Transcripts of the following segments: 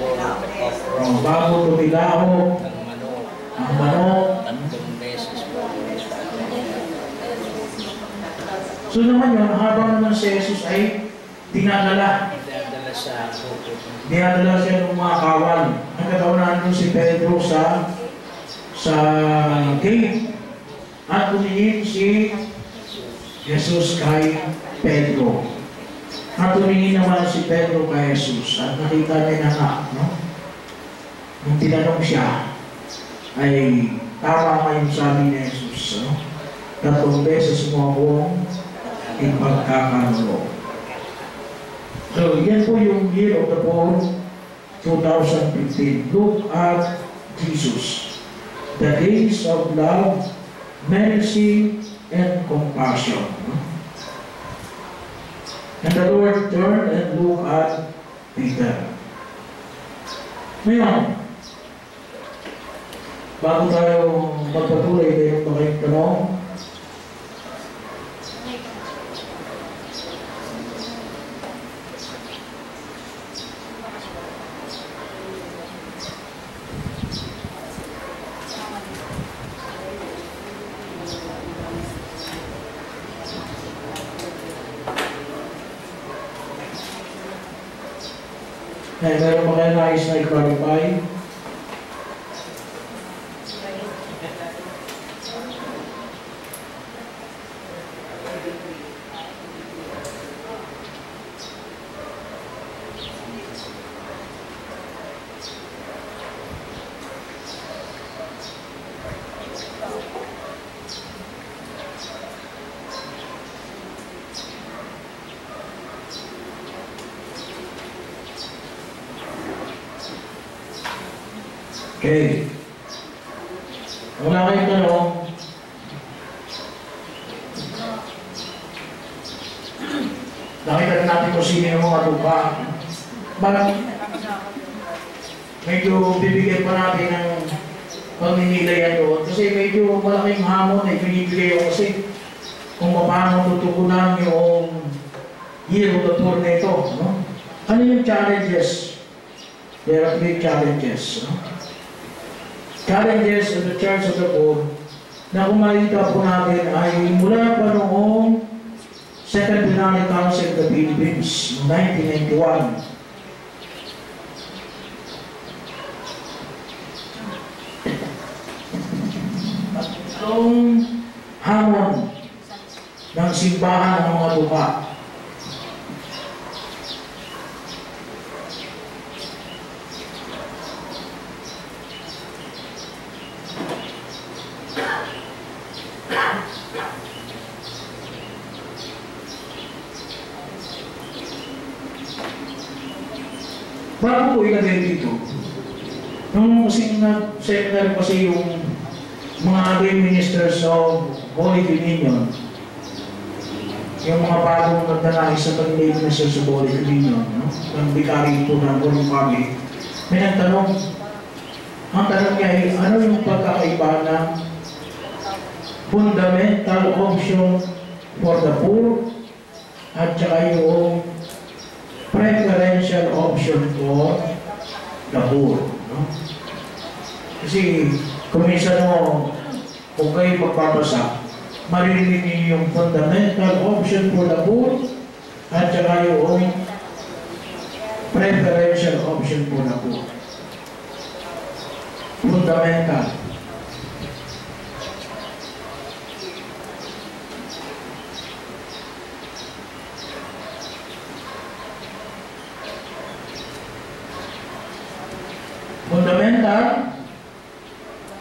Oh, bago tumilaho manok, ang manok. So naman yun, habang naman si Jesus ay dinadala. Idadala sa. Dinadala siya ng mga kawal. Ang katawanan nun si Pedro sa sa gate. At tumingin si Jesus kay Pedro. At tumingin naman si Pedro kay Jesus. At nakita niya na nga, no? Nung tinanong siya, ay tama nga yung sabi ni Jesus. No? Tatlong beses mo akong ipagkakaroon. So, yan po yung year of the Poor 2015. Look at Jesus. The days of love, mercy, and compassion. And the Lord turned and looked at Peter. Ngayon, bago tayo magpatuloy, kayong tanong? Okay. Wala kayong tanong? Nakita na natin kung sino yung mga lupa. Bakit? Medyo bibigyan pa natin ng pamimilay doon. Kasi medyo malaking hamon eh, binibigay ko kasi kung paano tutugunan yung year of the tour na ito. No? Ano yung challenges? There are three challenges. No? Challenges of the Church of the Poor na kung makikita po natin ay mula pa noong Second Binary Council of the Philippines noong 1991. Tatlong hamon ng simbahan ng mga lupa. Bago po ilagay dito, nung kasi na seminar kasi yung mga lay ministers of Holy Communion, yung mga bagong nagdanais sa pag-lay ministers of Holy Communion, no? ng bikari po ng Holy Family, may nagtanong, ang tanong niya ay, ano yung pagkakaiba ng fundamental option for the poor at saka yung preferential option for the poor. No? Kasi kung minsan mo, kung kayo magpapasa, maririnig niyo yung fundamental option for the poor at saka yung preferential option for the. Fundamental. Fundamental,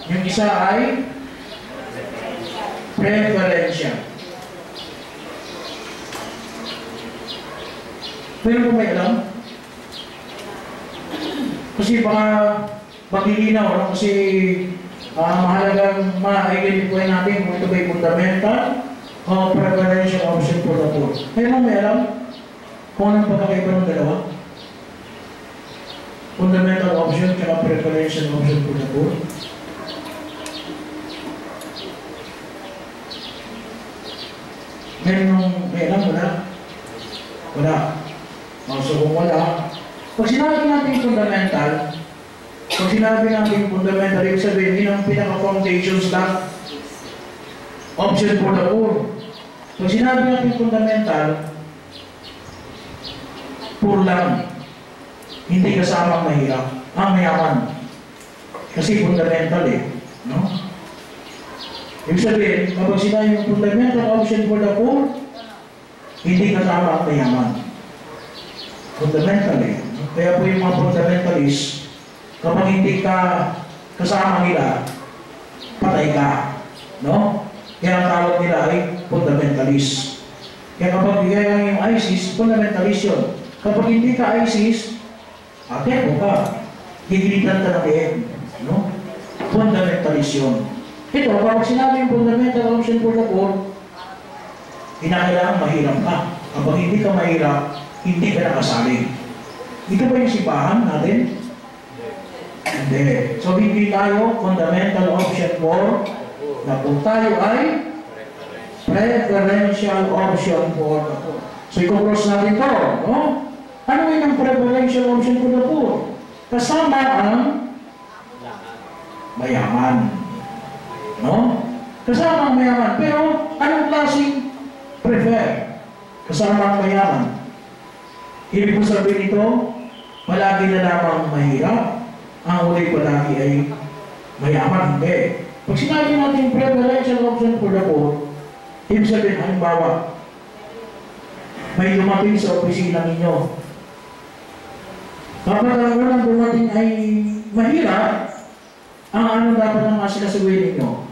yung isa ay preferential. Pero kung may alam, kasi baka maglilinaw, no? kasi uh, mahalagang ma-identify natin kung ito ba yung fundamental o preferential option for the poor. Pero may alam kung anong pagkakaiba ng dalawa? fundamental option kaya preferential option po na po. Meron nung may alam, wala? Wala. Oh, so kung wala, Pag sinabi natin fundamental, pag sinabi natin fundamental, ibig sabihin, yun ang pinaka-foundation stock option for the poor. Pag sinabi natin fundamental, poor lang. Hindi kasama ang mahirap. Ang mayaman. Kasi fundamental eh. No? Ibig sabihin, kapag sinabi yung fundamental option for the poor, hindi kasama ang mayaman. Fundamental. Kaya po yung mga fundamentalist, kapag hindi ka kasama nila, patay ka. No? Kaya ang tawag nila ay fundamentalist. Kaya kapag kaya yung ISIS, fundamentalist yun. Kapag hindi ka ISIS, ate mo ka. Gigilitan ka na din. No? Fundamentalist yun. Ito, kapag sinabi yung fundamental option for the poor, kinakailangan mahirap ka. Kapag hindi ka mahirap, hindi ka nakasali. Ito ba yung sipahan natin? Hindi. So, hindi tayo fundamental option for na kung tayo ay preferential option for the poor. So, i-cross natin to, no? Ano yun ang preferential option for the poor? Kasama ang mayaman. No? Kasama ang mayaman. Pero, anong klaseng prefer? Kasama ang mayaman. Ibig ko sabihin ito, palagi na lamang mahirap. Ang huli palagi ay mayaman. Hindi. Pag sinabi natin preferential option for the poor, ibig sabihin, halimbawa, may dumating sa opisina ninyo. Kapag ang unang dumating ay mahirap, ang ano dapat ang mga sinasuwi ninyo?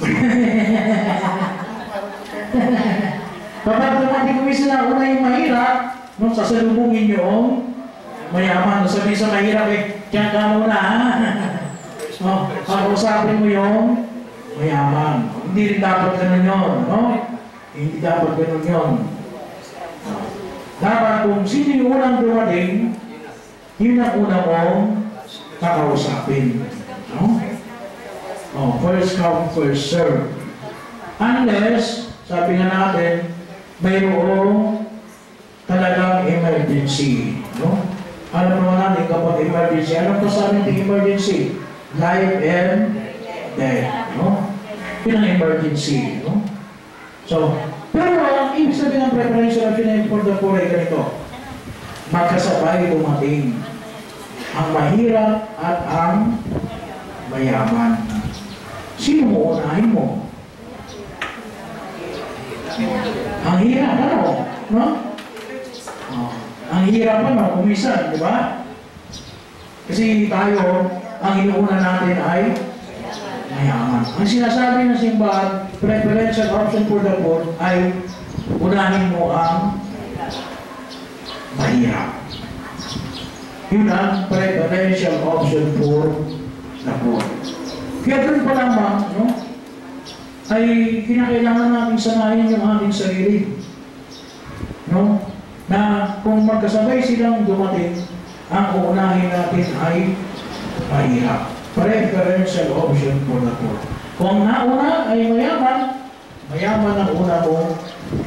Kapag dumating kami sila, una yung mahirap, nung sasalubungin nyo ang mayaman. Sabi sa mahirap eh, diyan ka muna ha. so, pag-usapin mo yung mayaman. Hindi rin dapat ganun yun, no? Hindi dapat ganun yun. Dapat kung sino yung unang dumating, yun ang una mong kakausapin. No? Oh, first come, first serve. Unless, sabi nga natin, mayroong talagang emergency. No? Ano naman natin kapag emergency? Ano pa sa amin emergency? Life and death. No? Yun ang emergency. No? So, pero ang ibig sabihin ng preferential option for the poor ay ganito. Magkasabay dumating ang mahirap at ang mayaman. Sino mo unahin mo? Ang hirap, ano? No? Oh, ang hirap, ano? Kumisan, di ba? Kasi tayo, ang inuuna natin ay mayaman. Ang sinasabi ng simbahan, preferential option for the poor ay unahin mo ang mahirap. Yun ang preferential option for the poor. Kaya doon pa lamang, no? ay kinakailangan natin sanayin yung ating sarili. No? Na kung magkasabay silang dumating, ang uunahin natin ay mahirap. Preferential option for the poor. Kung nauna ay mayaman, mayaman ang una mong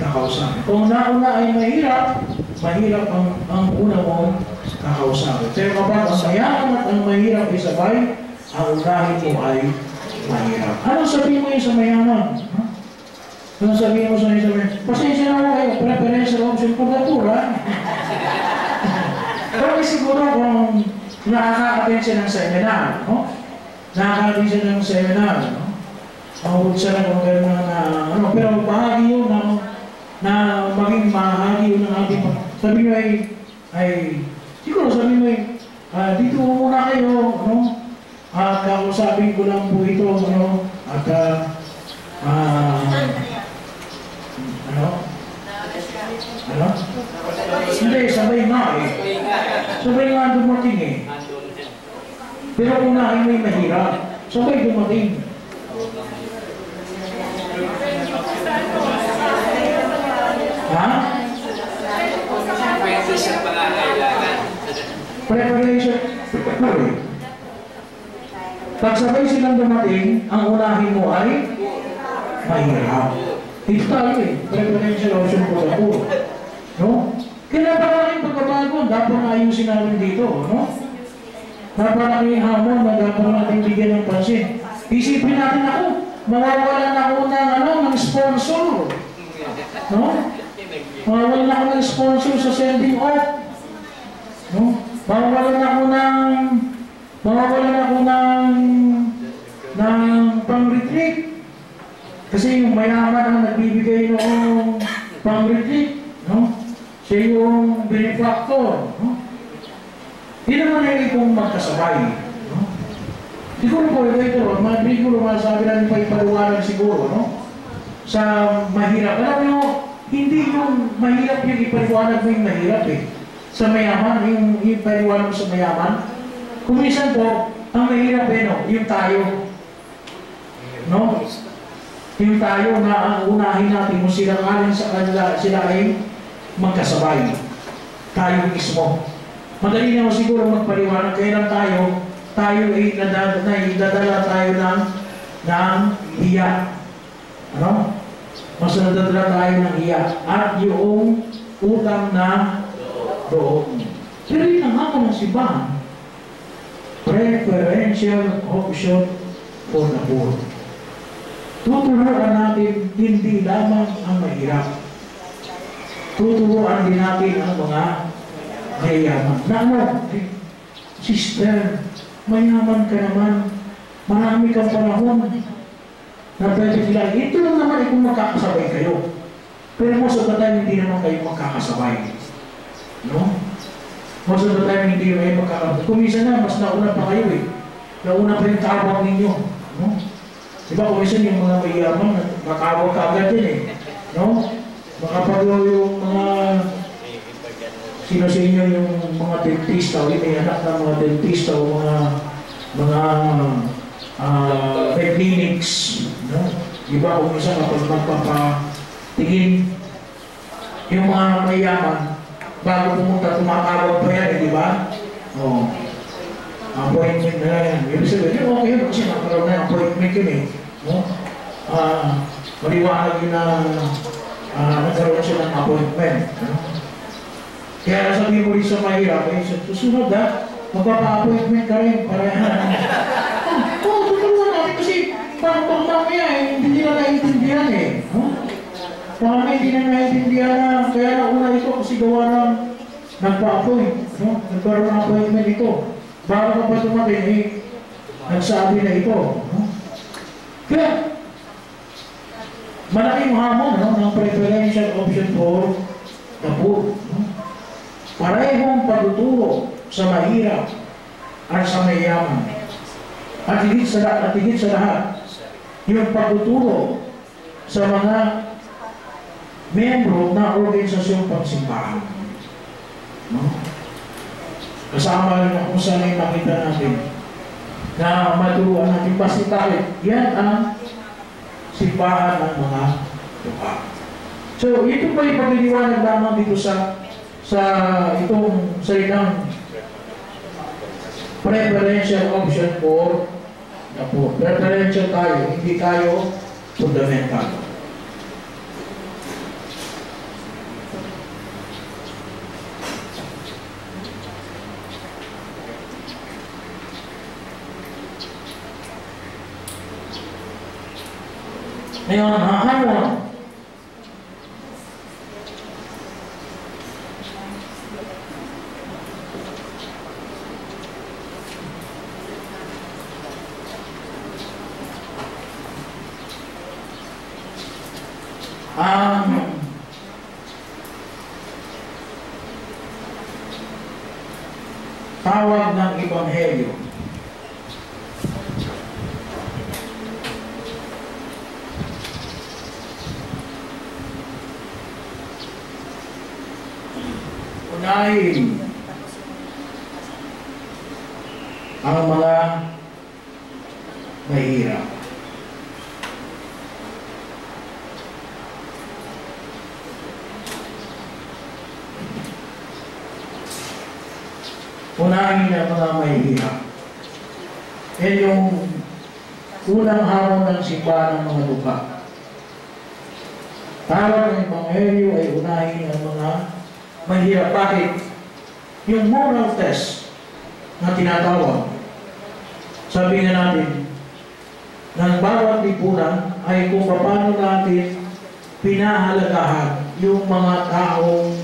kakausapin. Kung nauna ay mahirap, mahirap ang, ang una mong kakausapin. Pero kapag ang mayaman at ang mahirap ay sabay, ang unahin mo ay mahirap. Ano sabihin mo yun sa mayaman? Ha? Ano sabihin mo sa mayaman? Pasensya na kayo, for the poor, ha? Pero siguro kung nakaka-attend siya ng seminar, no? Nakaka-attend siya ng seminar, no? Mahulog siya lang kung gano'n na, ano, pero bahagi yun na, na maging mahagi yun ng ating, sabi nyo ay, ay, siguro sabi mo ay, ah, dito muna kayo, no? Kausapin ko lang po ito, ano, at, ah, ah, ano? Ano? Hindi, sabay nga eh. Sabay nga dumating eh. Pero kung nahin yung mahirap, sabay dumating. Ha? Pangangailangan. Preparation. Sorry. Pag sabay silang dumating, ang unahin mo ay mahirap. Ito tayo eh. Preferential option po sa poor. No? Napakalaking pagbabago, dapat na ayusin namin dito, no? Napakalaking hamon na dapat natin bigyan ng pansin. Isipin natin ako, mawawalan ako ng, ano, ng sponsor. No? Mawawalan ako ng sponsor sa sending off. No? Mawawalan ako ng, mawawalan ako ng, ng pang-retreat. Kasi yung mayaman ang nagbibigay noong pang-retreat, no? Siya yung benefactor, no? Di naman ay kung magkasabay, no? Siguro po, ito ito, mga siguro masabi natin pa ipaliwanag siguro, no? Sa mahirap. Alam nyo, hindi yung mahirap yung ipaliwanag mo yung mahirap eh. Sa mayaman, yung ipaliwanag mo sa mayaman. Kung minsan po, ang mahirap eh, no? Yung tayo. No? Yung tayo na ang unahin natin kung sila alin sa kanila, sila ay magkasabay. Tayo mismo. Madali na siguro magpaliwanag. Kaya lang tayo, tayo ay nadadala, tayo ng, ng hiya. Ano? Mas nadadala tayo ng hiya. At yung utang na loob. Pero yun ang ako ng simbahan. Preferential option for the poor. Tuturuan natin hindi lamang ang mahirap. Tuturuan din natin ang mga mayayaman. Eh, sister, mayaman ka naman. Marami kang panahon na pwede sila. Ito lang naman eh kung magkakasabay kayo. Pero most of the time, hindi naman kayo magkakasabay. No? Most of the time, hindi kayo magkakasabay. Kung minsan na, mas nauna pa kayo eh. Nauna pa yung tabang ninyo. Diba minsan yung mga mayaman, makawag ka agad din eh. No? Makapagawa yung mga sino sa inyo yung mga dentista o may anak ng mga dentista o mga mga uh, may clinics. No? Diba kung minsan kapag magpapatingin yung mga mayaman, bago pumunta tumatawag pa yan, eh, di ba? Oh appointment na yan. Ibig sabihin, okay kasi nakaroon na appointment yun eh. No? Ah, maliwanag na ah, nagkaroon siya ng appointment. No? Kaya sabi mo rin sa mahirap, eh, sa susunod ha, magpapa-appointment ka rin para. Oo, oh, tutulungan natin kasi parang mamaya eh, hindi nila naiintindihan eh. No? Parang hindi na naiintindihan na, kaya nauna ito kasi gawa ng nagpa-appoint. No? Nagkaroon ng appointment ito. Bago ka pa dumating, eh, nagsabi na ito. No? Kaya, malaking hamon no, ng preferential option for the poor. No? Parehong pagtuturo sa mahirap at sa mayaman. At higit sa, at higit sa lahat, yung pagtuturo sa mga membro ng organisasyong pagsimbahan. No? Kasama rin saan ay nakita natin na maturuan natin pasitalit. Yan ang simbahan ng mga lupa. So, ito pa yung pagliliwanag lamang dito sa sa itong salitang preferential option for the poor. Preferential tayo, hindi tayo fundamental. Ngayon, hamon. Ang tawag ng Ebanghelyo unahin ang mga mahirap. Unahin ang mga mahirap. Yan yung unang hamon ng simbahan ng mga lupa. Tawag ng Ebanghelyo ay unahin ang mga mahirap. Bakit? Yung moral test na tinatawag, sabi nga natin, ng bawat lipunan ay kung paano natin pinahalagahan yung mga taong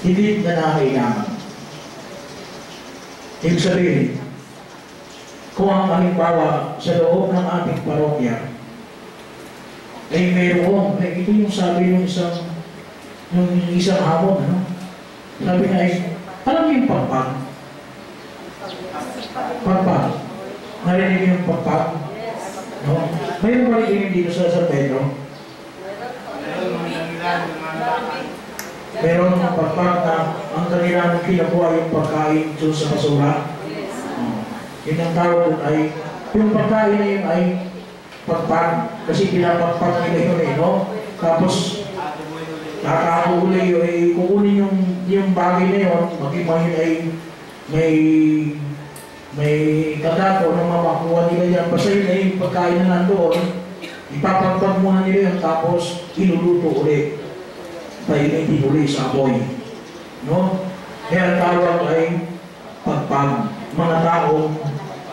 hindi na nakailangan. Ibig sabihin, kung ang halimbawa sa loob ng ating parokya, ay mayroong, ay ito yung sabi ng isang, yung isang hamon, ano? Sabi ay, alam niyo yung pagpag? Pagpag. Narinig yung pagpag? No? Mayroon ba rin dito sa San Pedro? Meron ng pagpag na ang kanilang kinakuha yung pagkain doon sa basura. Oh. Yun ang tawag ay, yung pagkain na yun ay pagpag, kasi pinapagpag nila yun eh, no? Tapos, kakahuli yun, eh, kukunin yung, yung bagay na yun, maging ay may may kadako na mamakuha nila yan. Basta yun ay pagkain na nandoon, ipapagpag muna nila yun, tapos iluluto ulit. Painitin ulit sa apoy. No? Kaya tawag ay pagpag. Mga taong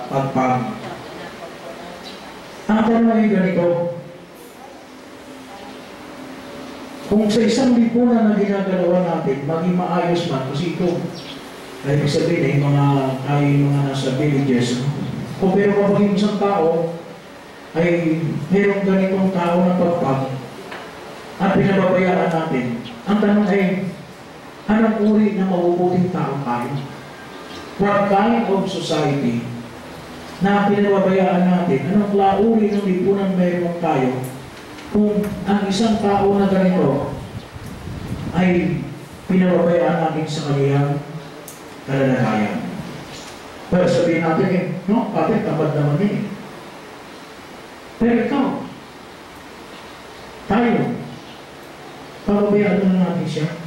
pagpag. Ang tanong ay ganito, kung sa isang lipunan na ginagalawa natin, maging maayos man, kasi ito, ay ibig sabihin ay mga, ay mga nasa villages, kung pero kapag yung isang tao, ay mayroong ganitong tao na pagpag, at pinababayaan natin, ang tanong ay, anong uri ng mabubuting tao tayo? What kind of society na pinababayaan natin, anong klauri ng lipunan meron tayo? Kung ang isang tao na ganito ay pinababayaan natin sa kaniyang kalalagayan. Pero sabihin natin eh, no, pati tamad naman eh. Pero ikaw, tayo, pababayaan na natin siya.